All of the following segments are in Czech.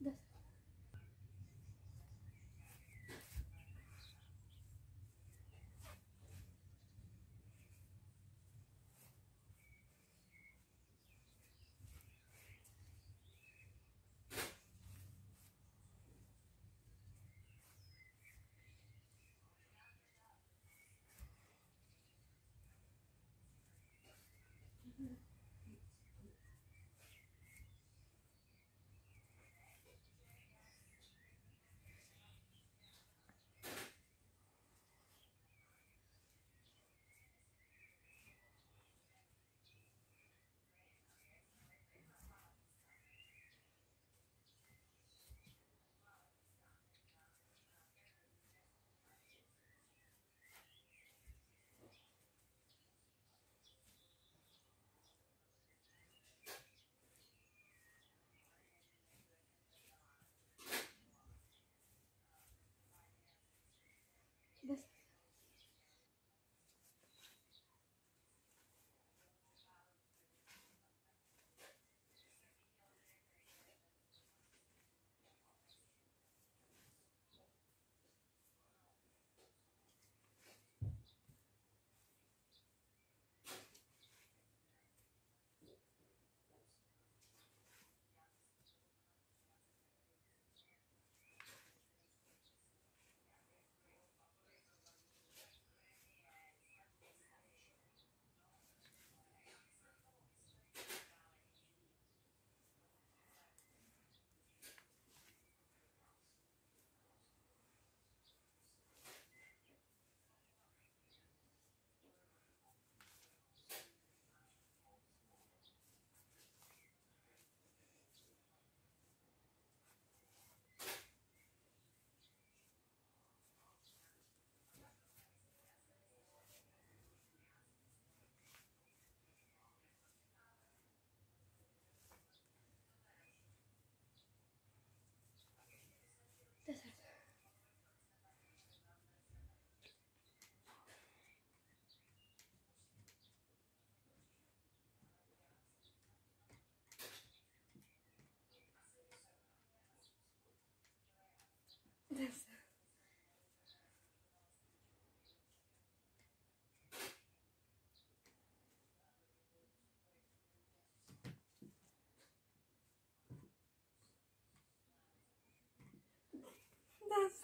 Да.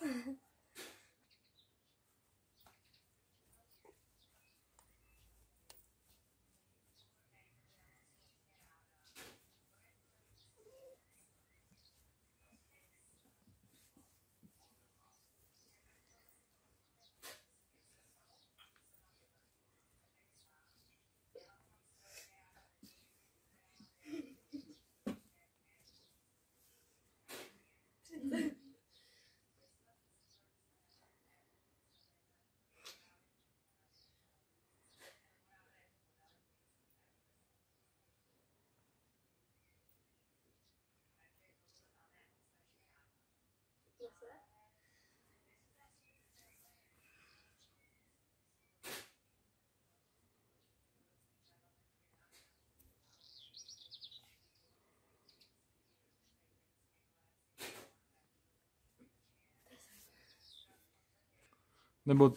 this? Nebo